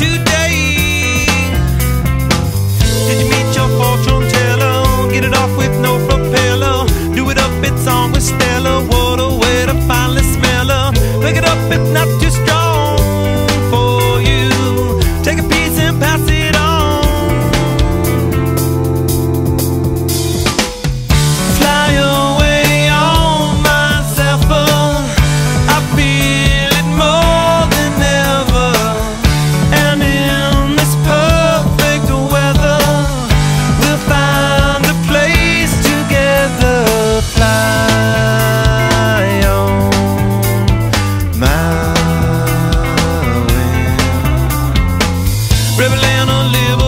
today. Did you meet your fortune teller? Get it off with no propeller. Do it up, it's on with Stella. What a way to finally smell her. Pick it up, it's not and a live